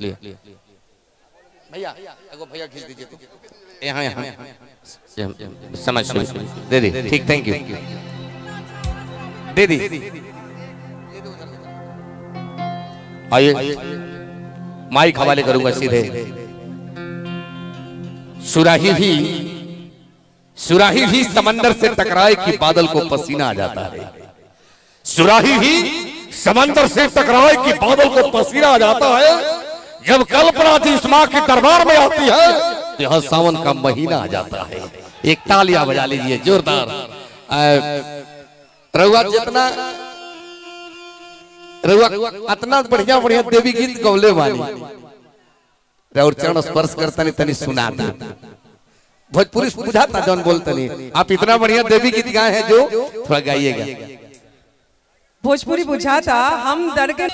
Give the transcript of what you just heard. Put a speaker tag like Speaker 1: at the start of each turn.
Speaker 1: लिए भैया भैया खींच दीजिए तो। यहाँ। यहाँ समझ समझ दे दी ठीक थैंक यू दे दी आइए। माइक हवाले करूँगा सीधे। सुराही भी सुराही भी समंदर से टकराए कि बादल को पसीना आ जाता है। सुराही भी समंदर से टकराए कि बादल को पसीना आ जाता है। जब कल्पना जिस माँ के दरबार में आती है तो यहाँ सावन का महीना आ जाता है। एक तालियाँ बजा लीजिए, जोरदार। रउआ जितना रउआ इतना बढ़िया बढ़िया देवी गीत गौले वाली। और चरण स्पर्श करता नहीं, तनी सुनाता। भोजपुरी बुझाता, जौन बोलता नहीं। आप इतना बढ़िया देवी गीत गाए हैं जो थोड़ा गाइएगा।
Speaker 2: भोजपुरी बुझाता, हम दरगन